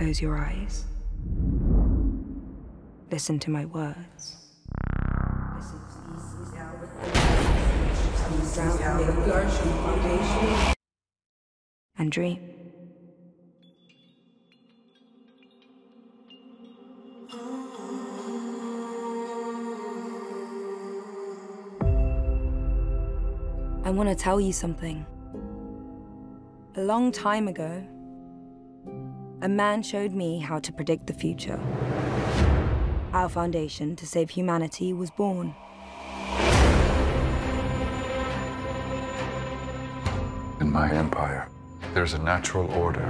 Close your eyes. Listen to my words. And dream. I want to tell you something. A long time ago, a man showed me how to predict the future. Our foundation to save humanity was born. In my empire, there's a natural order.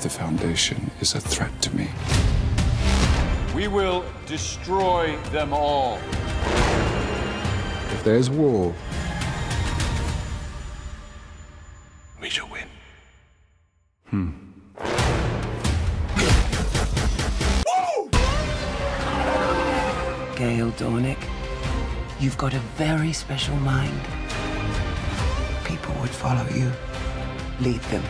The Foundation is a threat to me. We will destroy them all. If there's war, we shall win. Hmm. Gaal Dornick, you've got a very special mind. People would follow you. Lead them.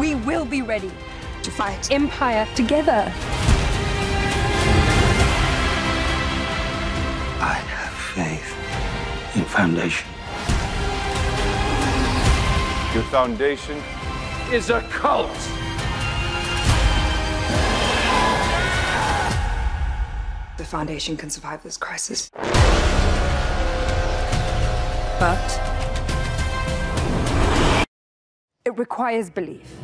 We will be ready to fight Empire together. I have faith in Foundation. Your foundation is a cult. The Foundation can survive this crisis. But it requires belief.